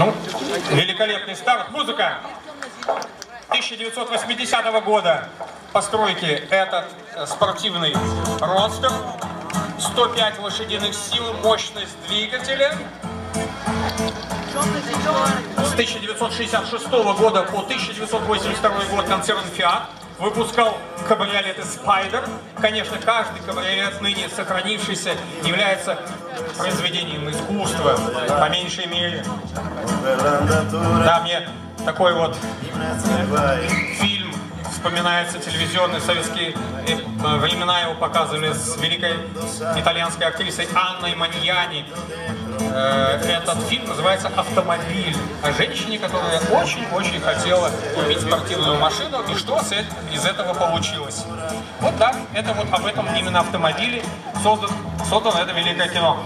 Ну, великолепный старт. Музыка 1980 года постройки. Этот э, спортивный родстер. 105 лошадиных сил, мощность двигателя. С 1966 года по 1982 год концерн Fiat выпускал кабриолеты Spider. Конечно, каждый кабриолет ныне сохранившийся является произведением искусства, по меньшей мере. Да, мне такой вот фильм вспоминается телевизионный, советские э, времена его показывали с великой итальянской актрисой Анной Маньяни. Э, этот фильм называется «Автомобиль» о женщине, которая очень-очень хотела купить спортивную машину, и что из этого получилось. Вот так, это вот об этом именно автомобиле создан, создано это великое кино.